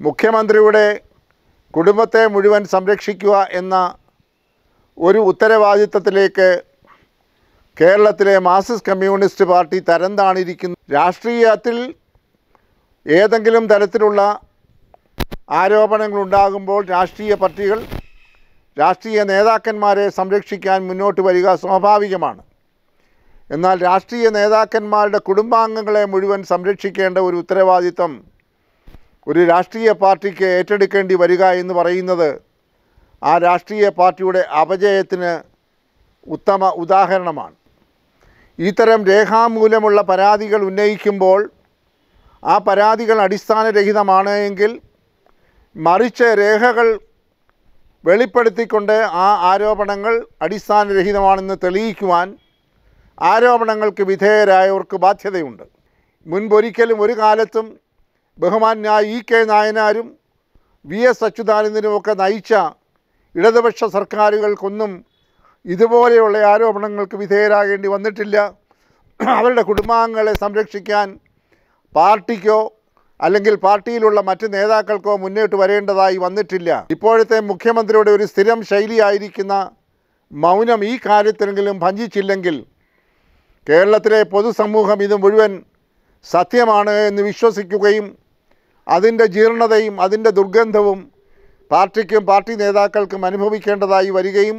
മുഖ്യമന്ത്രിയുടെ കുടുംബത്തെ മുഴുവൻ സംരക്ഷിക്കുക എന്ന ഒരു ഉത്തരവാദിത്തത്തിലേക്ക് കേരളത്തിലെ മാർക്സിസ്റ്റ് കമ്മ്യൂണിസ്റ്റ് പാർട്ടി തരം താണിരിക്കുന്നു രാഷ്ട്രീയത്തിൽ ഏതെങ്കിലും തരത്തിലുള്ള ആരോപണങ്ങളുണ്ടാകുമ്പോൾ രാഷ്ട്രീയ പാർട്ടികൾ രാഷ്ട്രീയ നേതാക്കന്മാരെ സംരക്ഷിക്കാൻ മുന്നോട്ട് വരിക സ്വാഭാവികമാണ്. എന്നാൽ രാഷ്ട്രീയ നേതാക്കന്മാരുടെ കുടുംബാംഗങ്ങളെ മുഴുവൻ സംരക്ഷിക്കേണ്ട ഒരു ഉത്തരവാദിത്തം ഒരു രാഷ്ട്രീയ പാർട്ടിക്ക് ഏറ്റെടുക്കേണ്ടി വരിക എന്ന് പറയുന്നത് ആ രാഷ്ട്രീയ പാർട്ടിയുടെ അപജയത്തിന് ഉത്തമ ഉദാഹരണമാണ്. ഇത്തരം രേഖാമൂലമുള്ള പരാതികൾ ഉന്നയിക്കുമ്പോൾ ആ പരാതികൾ അടിസ്ഥാനരഹിതമാണ് എങ്കിൽ മറിച്ച് രേഖകൾ വെളിപ്പെടുത്തിക്കൊണ്ട് ആ ആരോപണങ്ങൾ അടിസ്ഥാനരഹിതമാണെന്ന് തെളിയിക്കുവാൻ ആരോപണങ്ങൾക്ക് വിധേയരായവർക്ക് ബാധ്യതയുണ്ട്. മുൻപൊരിക്കലും ഒരു കാലത്തും ബഹുമാന്യായ ഇ കെ നായനാരും വി എസ് അച്യുതാനന്ദനുമൊക്കെ നയിച്ച ഇടതുപക്ഷ സർക്കാരുകൾക്കൊന്നും ഇതുപോലെയുള്ള ആരോപണങ്ങൾക്ക് വിധേയരാകേണ്ടി വന്നിട്ടില്ല. അവരുടെ കുടുംബാംഗങ്ങളെ സംരക്ഷിക്കാൻ പാർട്ടിക്കോ അല്ലെങ്കിൽ പാർട്ടിയിലുള്ള മറ്റ് നേതാക്കൾക്കോ മുന്നോട്ട് വരേണ്ടതായി വന്നിട്ടില്ല. ഇപ്പോഴത്തെ മുഖ്യമന്ത്രിയുടെ ഒരു സ്ഥിരം ശൈലിയായിരിക്കുന്ന മൗനം ഈ കാര്യത്തിലെങ്കിലും ഭഞ്ചിച്ചില്ലെങ്കിൽ കേരളത്തിലെ പൊതുസമൂഹം ഇത് മുഴുവൻ സത്യമാണ് എന്ന് വിശ്വസിക്കുകയും അതിന്റെ ജീർണതയും അതിന്റെ ദുർഗന്ധവും പാർട്ടിക്കും പാർട്ടി നേതാക്കൾക്കും അനുഭവിക്കേണ്ടതായി വരികയും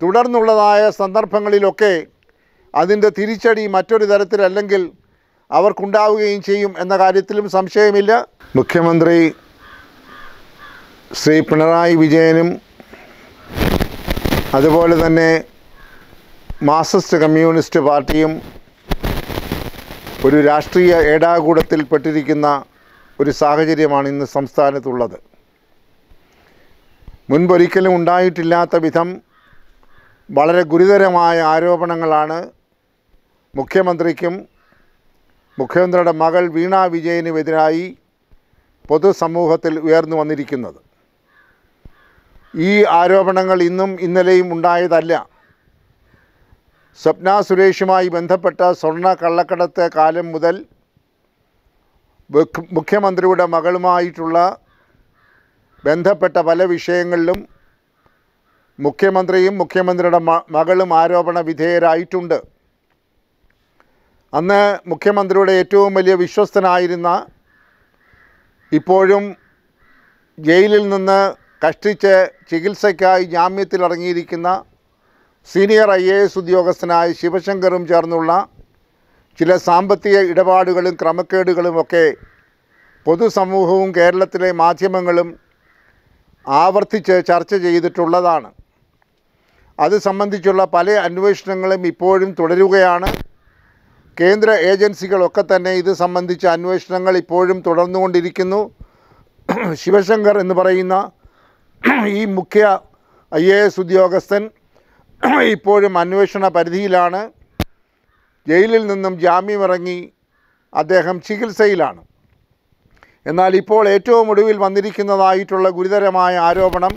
തുടർന്നുള്ളതായ സന്ദർഭങ്ങളിലൊക്കെ അതിന്റെ തിരിച്ചടി മറ്റൊരു തരത്തിലല്ലെങ്കിൽ അവർക്കുണ്ടാവുകയും ചെയ്യും എന്ന കാര്യത്തിലും സംശയമില്ല. മുഖ്യമന്ത്രി ശ്രീ പിണറായി വിജയനും അതുപോലെ തന്നെ മാർക്സിസ്റ്റ് കമ്മ്യൂണിസ്റ്റ് പാർട്ടിയും ഒരു രാഷ്ട്രീയ ഏടാകൂടത്തിൽപ്പെട്ടിരിക്കുന്ന ഒരു സാഹചര്യമാണ് ഇന്ന് സംസ്ഥാനത്തുള്ളത്. മുൻപൊരിക്കലും ഉണ്ടായിട്ടില്ലാത്ത വിധം വളരെ ഗുരുതരമായ ആരോപണങ്ങളാണ് മുഖ്യമന്ത്രിക്കും മുഖ്യമന്ത്രിയുടെ മകൾ വീണ വിജയനുമെതിരായി പൊതുസമൂഹത്തിൽ ഉയർന്നു വന്നിരിക്കുന്നത്. ഈ ആരോപണങ്ങൾ ഇന്നും ഇന്നലെയും ഉണ്ടായതല്ല. സ്വപ്ന സുരേഷുമായി ബന്ധപ്പെട്ട സ്വർണ കള്ളക്കടത്ത് കാലം മുതൽ മുഖ്യമന്ത്രിയുടെ മകളുമായിട്ടുള്ള ബന്ധപ്പെട്ട പല വിഷയങ്ങളിലും മുഖ്യമന്ത്രിയും മുഖ്യമന്ത്രിയുടെ മകളും ആരോപണ വിധേയരായിട്ടുണ്ട്. അന്ന് മുഖ്യമന്ത്രിയുടെ ഏറ്റവും വലിയ വിശ്വസ്തനായിരുന്ന ഇപ്പോഴും ജയിലിൽ നിന്ന് കഷ്ടിച്ച് ചികിത്സയ്ക്കായി ജാമ്യത്തിലിറങ്ങിയിരിക്കുന്ന സീനിയർ ഐ എ എസ് ഉദ്യോഗസ്ഥനായ ശിവശങ്കറും ചേർന്നുള്ള ചില സാമ്പത്തിക ഇടപാടുകളും ക്രമക്കേടുകളുമൊക്കെ പൊതുസമൂഹവും കേരളത്തിലെ മാധ്യമങ്ങളും ആവർത്തിച്ച് ചർച്ച ചെയ്തിട്ടുള്ളതാണ്. അത് സംബന്ധിച്ചുള്ള പല അന്വേഷണങ്ങളും ഇപ്പോഴും തുടരുകയാണ്. കേന്ദ്ര ഏജൻസികളൊക്കെ തന്നെ ഇത് സംബന്ധിച്ച അന്വേഷണങ്ങൾ ഇപ്പോഴും തുടർന്നുകൊണ്ടിരിക്കുന്നു. ശിവശങ്കർ എന്ന് പറയുന്ന ഈ മുഖ്യ ഐ ഉദ്യോഗസ്ഥൻ ഇപ്പോഴും അന്വേഷണ പരിധിയിലാണ്. ജയിലിൽ നിന്നും ജാമ്യമിറങ്ങി അദ്ദേഹം ചികിത്സയിലാണ്. എന്നാൽ ഇപ്പോൾ ഏറ്റവും ഒടുവിൽ വന്നിരിക്കുന്നതായിട്ടുള്ള ഗുരുതരമായ ആരോപണം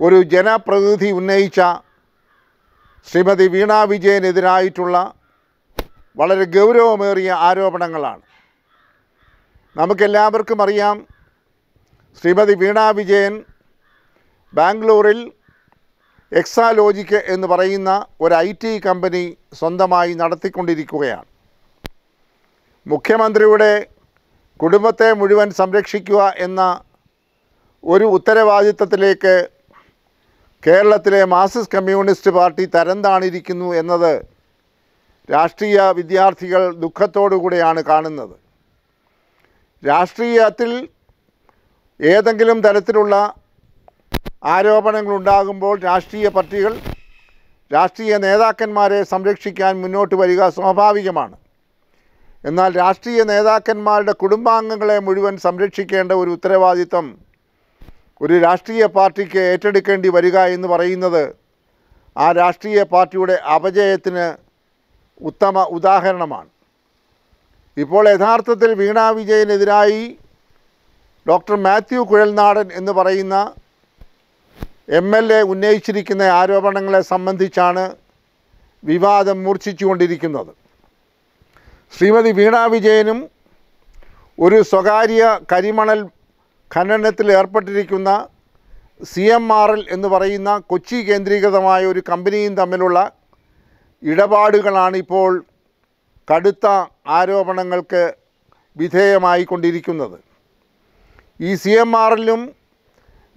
ഒരു ജനപ്രതിനിധി ഉന്നയിച്ച ശ്രീമതി വീണ വിജയനെതിരായിട്ടുള്ള വളരെ ഗൗരവമേറിയ ആരോപണങ്ങളാണ്. നമുക്കെല്ലാവർക്കും അറിയാം ശ്രീമതി വീണ വിജയൻ ബാംഗ്ലൂരിൽ എക്സാലോജിക്ക് എന്ന് പറയുന്ന ഒരു ഐ ടി കമ്പനി സ്വന്തമായി നടത്തിക്കൊണ്ടിരിക്കുകയാണ്. മുഖ്യമന്ത്രിയുടെ കുടുംബത്തെ മുഴുവൻ സംരക്ഷിക്കുക എന്ന ഒരു ഉത്തരവാദിത്തത്തിലേക്ക് കേരളത്തിലെ മാർക്സിസ്റ്റ് കമ്മ്യൂണിസ്റ്റ് പാർട്ടി തരംതാണിരിക്കുന്നു എന്നത് രാഷ്ട്രീയ വിദ്യാർത്ഥികൾ ദുഃഖത്തോടുകൂടെയാണ് കാണുന്നത്. രാഷ്ട്രീയത്തിൽ ഏതെങ്കിലും തരത്തിലുള്ള ആരോപണങ്ങളുണ്ടാകുമ്പോൾ രാഷ്ട്രീയ പാർട്ടികൾ രാഷ്ട്രീയ നേതാക്കന്മാരെ സംരക്ഷിക്കാൻ മുന്നോട്ട് വരിക സ്വാഭാവികമാണ്. എന്നാൽ രാഷ്ട്രീയ നേതാക്കന്മാരുടെ കുടുംബാംഗങ്ങളെ മുഴുവൻ സംരക്ഷിക്കേണ്ട ഒരു ഉത്തരവാദിത്തം ഒരു രാഷ്ട്രീയ പാർട്ടിക്ക് ഏറ്റെടുക്കേണ്ടി വരിക എന്ന് പറയുന്നത് ആ രാഷ്ട്രീയ പാർട്ടിയുടെ അപജയത്തിന് ഉത്തമ ഉദാഹരണമാണ്. ഇപ്പോൾ യഥാർത്ഥത്തിൽ വീണാ വിജയനെതിരായി ഡോക്ടർ മാത്യു കുഴൽനാടൻ എന്ന് പറയുന്ന എം എൽ എ ഉന്നയിച്ചിരിക്കുന്ന ആരോപണങ്ങളെ സംബന്ധിച്ചാണ് വിവാദം മൂർച്ഛിച്ചുകൊണ്ടിരിക്കുന്നത്. ശ്രീമതി വീണ വിജയനും ഒരു സ്വകാര്യ കരിമണൽ ഖനനത്തിൽ ഏർപ്പെട്ടിരിക്കുന്ന സി എം ആർ എൽ എന്ന് പറയുന്ന കൊച്ചി കേന്ദ്രീകൃതമായ ഒരു കമ്പനിയും തമ്മിലുള്ള ഇടപാടുകളാണ് ഇപ്പോൾ കടുത്ത ആരോപണങ്ങൾക്ക് വിധേയമായിക്കൊണ്ടിരിക്കുന്നത്. ഈ സി എം എല്ലും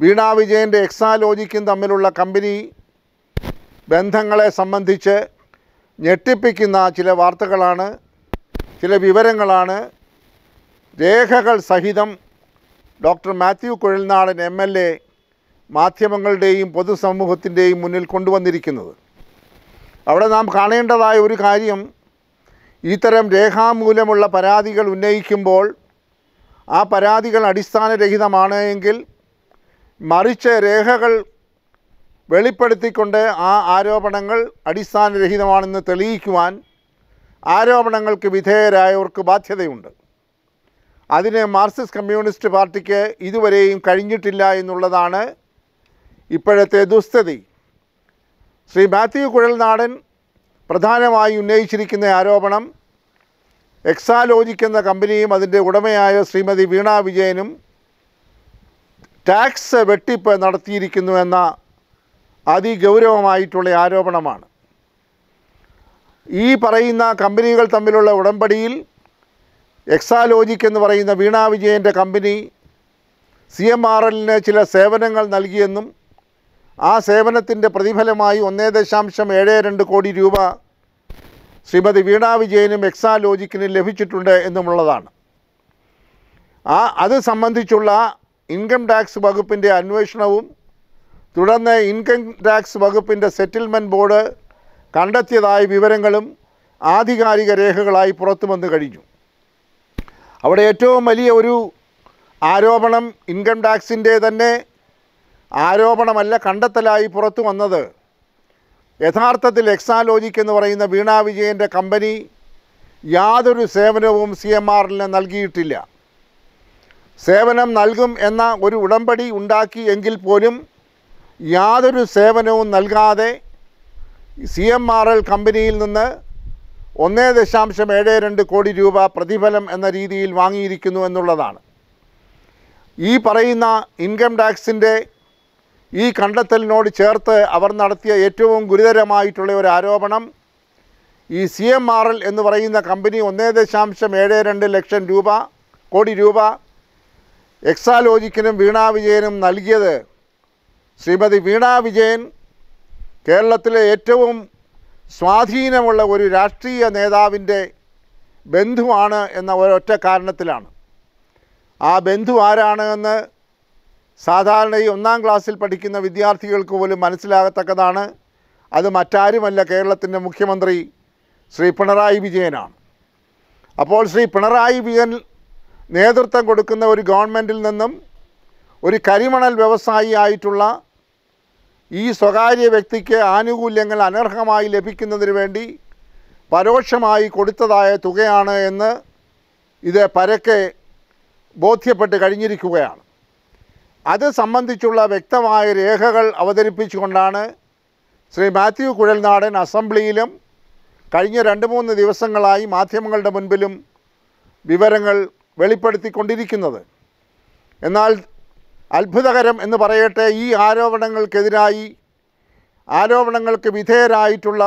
വീണാ വിജയന്റെ എക്സാലോജിക്കും തമ്മിലുള്ള കമ്പനി ബന്ധങ്ങളെ സംബന്ധിച്ച് ഞെട്ടിപ്പിക്കുന്ന ചില വാർത്തകളാണ് ചില വിവരങ്ങളാണ്. രേഖകൾ സഹിതം doctor Mathew Kuzhalnadan M L A മാധ്യമങ്ങളുടെയും പൊതുസമൂഹത്തിന്റെയും മുന്നിൽ കൊണ്ടുവന്നിരിക്കുന്നത്. അവിടെ നാം കാണേണ്ടതായ ഒരു കാര്യം ഇത്തരം രേഖാമൂലമുള്ള പരാതികൾ ഉന്നയിക്കുമ്പോൾ ആ പരാതികൾ അടിസ്ഥാനരഹിതമാണ് എങ്കിൽ മറിച്ച് രേഖകൾ വെളിപ്പെടുത്തിക്കൊണ്ട് ആ ആരോപണങ്ങൾ അടിസ്ഥാനരഹിതമാണെന്ന് തെളിയിക്കുവാൻ ആരോപണങ്ങൾക്ക് വിധേയരായവർക്ക് ബാധ്യതയുണ്ട്. അതിന് മാർക്സിസ്റ്റ് കമ്മ്യൂണിസ്റ്റ് പാർട്ടിക്ക് ഇതുവരെയും കഴിഞ്ഞിട്ടില്ല എന്നുള്ളതാണ് ഇപ്പോഴത്തെ ദുസ്ഥിതി. ശ്രീ മാത്യു കുഴൽനാടൻ പ്രധാനമായി ഉന്നയിച്ചിരിക്കുന്ന ആരോപണം എക്സാലോജിക് എന്ന കമ്പനിയും അതിന്റെ ഉടമയായ ശ്രീമതി വീണാ വിജയനും ടാക്സ് വെട്ടിപ്പ് നടത്തിയിരിക്കുന്നുവെന്ന അതിഗൗരവമായിട്ടുള്ള ആരോപണമാണ്. ഈ പറയുന്ന കമ്പനികൾ തമ്മിലുള്ള ഉടമ്പടിയിൽ എക്സാലോജിക് എന്ന് പറയുന്ന വീണ വിജയന്റെ കമ്പനി സി എം ആർ എല്ലിന് ചില സേവനങ്ങൾ നൽകിയെന്നും ആ സേവനത്തിന്റെ പ്രതിഫലമായി ഒന്നേ ദശാംശം ഏഴ് രണ്ട് കോടി രൂപ ശ്രീമതി വീണ വിജയനും എക്സാലോജിക്കിനും ലഭിച്ചിട്ടുണ്ട് എന്നുമുള്ളതാണ്. ആ അത് സംബന്ധിച്ചുള്ള ഇൻകം ടാക്സ് വകുപ്പിന്റെ അന്വേഷണവും തുടർന്ന് ഇൻകം ടാക്സ് വകുപ്പിന്റെ സെറ്റിൽമെന്റ് ബോർഡ് കണ്ടെത്തിയതായ വിവരങ്ങളും ആധികാരിക രേഖകളായി പുറത്തു വന്നു കഴിഞ്ഞു. അവിടെ ഏറ്റവും വലിയ ഒരു ആരോപണം ഇൻകം ടാക്സിന്റെ തന്നെ ആരോപണമല്ല കണ്ടെത്തലായി പുറത്തു വന്നത് യഥാർത്ഥത്തിൽ എക്സാലോജിക് എന്ന് പറയുന്ന വീണാ വിജയന്റെ കമ്പനി യാതൊരു സേവനവും സി എം ആറിന് നൽകിയിട്ടില്ല. സേവനം നൽകും എന്ന ഒരു ഉടമ്പടി ഉണ്ടാക്കി എങ്കിൽ പോലും യാതൊരു സേവനവും നൽകാതെ സി എം ആർ എൽ കമ്പനിയിൽ നിന്ന് ഒന്നേ ദശാംശം ഏഴ് രണ്ട് കോടി രൂപ പ്രതിഫലം എന്ന രീതിയിൽ വാങ്ങിയിരിക്കുന്നു എന്നുള്ളതാണ്. ഈ പറയുന്ന ഇൻകം ടാക്സിന്റെ ഈ കണ്ടെത്തലിനോട് ചേർത്ത് അവർ നടത്തിയ ഏറ്റവും ഗുരുതരമായിട്ടുള്ള ഒരു ആരോപണം ഈ സി എം ആർ എൽ എന്ന് പറയുന്ന കമ്പനി ഒന്നേ ദശാംശം ഏഴ് രണ്ട് ലക്ഷം രൂപ കോടി രൂപ എക്സാലോജിക്കിനും വീണാ വിജയനും നൽകിയത് ശ്രീമതി വീണ വിജയൻ കേരളത്തിലെ ഏറ്റവും സ്വാധീനമുള്ള ഒരു രാഷ്ട്രീയ നേതാവിന്റെ ബന്ധുവാണ് എന്ന ഒരൊറ്റ കാരണത്തിലാണ്. ആ ബന്ധു ആരാണ് എന്ന് സാധാരണ ഈ ഒന്നാം ക്ലാസ്സിൽ പഠിക്കുന്ന വിദ്യാർത്ഥികൾക്ക് പോലും മനസ്സിലാകത്തക്കതാണ്. അത് മറ്റാരുമല്ല കേരളത്തിന്റെ മുഖ്യമന്ത്രി ശ്രീ പിണറായി വിജയനാണ്. അപ്പോൾ ശ്രീ പിണറായി വിജയൻ നേതൃത്വം കൊടുക്കുന്ന ഒരു ഗവൺമെന്റിൽ നിന്നും ഒരു കരിമണൽ വ്യവസായി ആയിട്ടുള്ള ഈ സ്വകാര്യ വ്യക്തിക്ക് ആനുകൂല്യങ്ങൾ അനർഹമായി ലഭിക്കുന്നതിന് വേണ്ടി പരോക്ഷമായി കൊടുത്തതായ തുകയാണ് എന്ന് ഇത് പരക്കെ ബോധ്യപ്പെട്ട് കഴിഞ്ഞിരിക്കുകയാണ്. അത് സംബന്ധിച്ചുള്ള വ്യക്തമായ രേഖകൾ അവതരിപ്പിച്ചുകൊണ്ടാണ് ശ്രീ മാത്യു കുഴൽനാടൻ അസംബ്ലിയിലും കഴിഞ്ഞ രണ്ട് മൂന്ന് ദിവസങ്ങളായി മാധ്യമങ്ങളുടെ മുൻപിലും വിവരങ്ങൾ വെളിപ്പെടുത്തിക്കൊണ്ടിരിക്കുന്നത്. എന്നാൽ അത്ഭുതകരം എന്ന് പറയട്ടെ ഈ ആരോപണങ്ങൾക്കെതിരായി ആരോപണങ്ങൾക്ക് വിധേയരായിട്ടുള്ള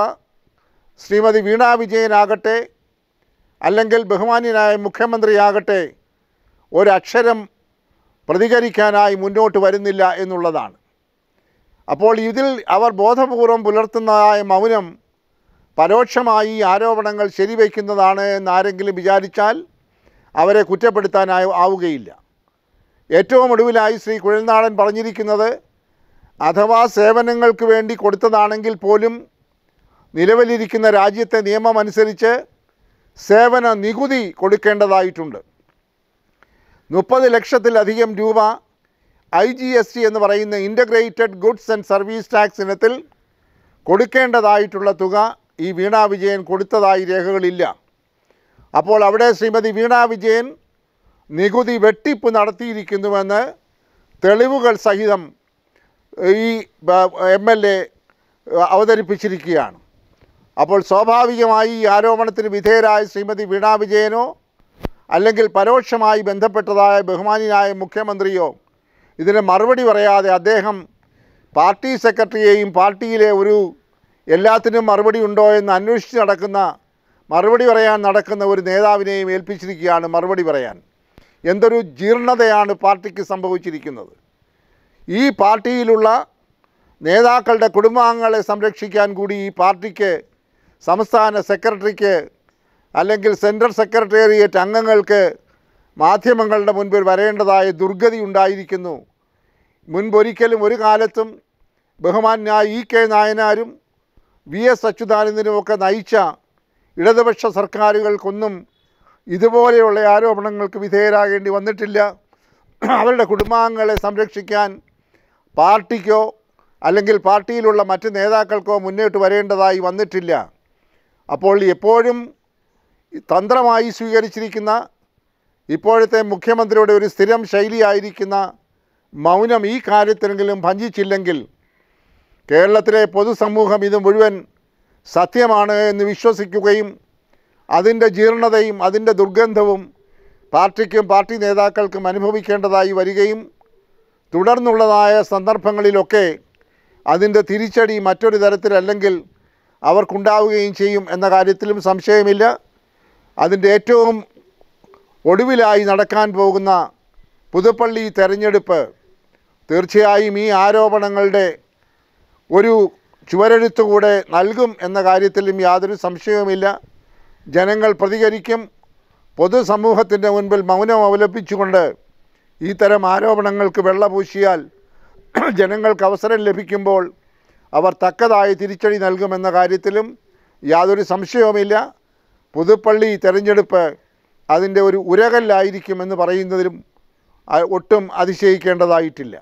ശ്രീമതി വീണ വിജയനാകട്ടെ അല്ലെങ്കിൽ ബഹുമാന്യനായ മുഖ്യമന്ത്രിയാകട്ടെ ഒരക്ഷരം പ്രതികരിക്കാനായി മുന്നോട്ട് വരുന്നില്ല എന്നുള്ളതാണ്. അപ്പോൾ ഇതിൽ അവർ ബോധപൂർവം പുലർത്തുന്നതായ മൗനം പരോക്ഷമായി ആരോപണങ്ങൾ ശരിവയ്ക്കുന്നതാണ് എന്നാരെങ്കിലും വിചാരിച്ചാൽ അവരെ കുറ്റപ്പെടുത്താനായി ആവുകയില്ല. ഏറ്റവും ഒടുവിലായി ശ്രീ കുഴൽനാടൻ പറഞ്ഞിരിക്കുന്നത് അഥവാ സേവനങ്ങൾക്ക് വേണ്ടി കൊടുത്തതാണെങ്കിൽ പോലും നിലവിലിരിക്കുന്ന രാജ്യത്തെ നിയമമനുസരിച്ച് സേവന നികുതി കൊടുക്കേണ്ടതായിട്ടുണ്ട്. മുപ്പത് ലക്ഷത്തിലധികം രൂപ ഐ ജി എസ് ടി എന്ന് പറയുന്ന integrated goods and service tax ഇനത്തിൽ കൊടുക്കേണ്ടതായിട്ടുള്ള തുക ഈ വീണാ വിജയൻ കൊടുത്തതായി രേഖകളില്ല. അപ്പോൾ അവിടെ ശ്രീമതി വീണ വിജയൻ നികുതി വെട്ടിപ്പ് നടത്തിയിരിക്കുന്നുവെന്ന് തെളിവുകൾ സഹിതം ഈ എം എൽ എ അവതരിപ്പിച്ചിരിക്കുകയാണ്. അപ്പോൾ സ്വാഭാവികമായി ഈ ആരോപണത്തിന് വിധേയരായ ശ്രീമതി വീണ വിജയനോ അല്ലെങ്കിൽ പരോക്ഷമായി ബന്ധപ്പെട്ടതായ ബഹുമാനിയായ മുഖ്യമന്ത്രിയോ ഇതിന് മറുപടി പറയാതെ അദ്ദേഹം പാർട്ടി സെക്രട്ടറിയെയും പാർട്ടിയിലെ ഒരു എല്ലാത്തിനും മറുപടി ഉണ്ടോ എന്ന് അന്വേഷിച്ച് നടക്കുന്ന മറുപടി പറയാൻ നടക്കുന്ന ഒരു നേതാവിനെയും ഏൽപ്പിച്ചിരിക്കുകയാണ് മറുപടി പറയാൻ. എന്തൊരു ജീർണതയാണ് പാർട്ടിക്ക് സംഭവിച്ചിരിക്കുന്നത്. ഈ പാർട്ടിയിലുള്ള നേതാക്കളുടെ കുടുംബാംഗങ്ങളെ സംരക്ഷിക്കാൻ കൂടി ഈ പാർട്ടിക്ക് സംസ്ഥാന സെക്രട്ടറിക്ക് അല്ലെങ്കിൽ സെൻട്രൽ സെക്രട്ടേറിയറ്റ് അംഗങ്ങൾക്ക് മാധ്യമങ്ങളുടെ മുൻപിൽ വരേണ്ടതായ ദുർഗതി ഉണ്ടായിരിക്കുന്നു. മുൻപൊരിക്കലും ഒരു കാലത്തും ബഹുമാന്യായ ഇ കെ നായനാരും വി എസ് അച്യുതാനന്ദനുമൊക്കെ നയിച്ച ഇടതുപക്ഷ സർക്കാരുകൾക്കൊന്നും ഇതുപോലെയുള്ള ആരോപണങ്ങൾക്ക് വിധേയരാകേണ്ടി വന്നിട്ടില്ല. അവരുടെ കുടുംബാംഗങ്ങളെ സംരക്ഷിക്കാൻ പാർട്ടിക്കോ അല്ലെങ്കിൽ പാർട്ടിയിലുള്ള മറ്റ് നേതാക്കൾക്കോ മുന്നോട്ട് വരേണ്ടതായി വന്നിട്ടില്ല. അപ്പോൾ എപ്പോഴും തന്ത്രമായി സ്വീകരിച്ചിരിക്കുന്ന ഇപ്പോഴത്തെ മുഖ്യമന്ത്രിയുടെ ഒരു സ്ഥിരം ശൈലിയായിരിക്കുന്ന മൗനം ഈ കാര്യത്തിലെങ്കിലും ഭഞ്ചിച്ചില്ലെങ്കിൽ കേരളത്തിലെ പൊതുസമൂഹം ഇത് മുഴുവൻ സത്യമാണ് എന്ന് വിശ്വസിക്കുകയും അതിന്റെ ജീർണതയും അതിന്റെ ദുർഗന്ധവും പാർട്ടിക്കും പാർട്ടി നേതാക്കൾക്കും അനുഭവിക്കേണ്ടതായി വരികയും തുടർന്നുള്ളതായ സന്ദർഭങ്ങളിലൊക്കെ അതിന്റെ തിരിച്ചടി മറ്റൊരു തരത്തിലല്ലെങ്കിൽ അവർക്കുണ്ടാവുകയും ചെയ്യും എന്ന കാര്യത്തിലും സംശയമില്ല. അതിന്റെ ഏറ്റവും ഒടുവിലായി നടക്കാൻ പോകുന്ന പുതുപ്പള്ളി തെരഞ്ഞെടുപ്പ് തീർച്ചയായും ഈ ആരോപണങ്ങളുടെ ഒരു ചുവരെഴുത്ത് കൂടെ നൽകും എന്ന കാര്യത്തിലും യാതൊരു സംശയവുമില്ല. ജനങ്ങൾ പ്രതികരിക്കും. പൊതുസമൂഹത്തിന്റെ മുൻപിൽ മൗനം അവലംബിച്ചുകൊണ്ട് ഇത്തരം ആരോപണങ്ങൾക്ക് വെള്ളപൂശിയാൽ ജനങ്ങൾക്ക് അവസരം ലഭിക്കുമ്പോൾ അവർ തക്കതായി തിരിച്ചടി നൽകുമെന്ന കാര്യത്തിലും യാതൊരു സംശയവുമില്ല. പുതുപ്പള്ളി തെരഞ്ഞെടുപ്പ് അതിന്റെ ഒരു ഉരകല്ലായിരിക്കുമെന്ന് പറയുന്നതിലും ഒട്ടും അതിശയിക്കേണ്ടതായിട്ടില്ല.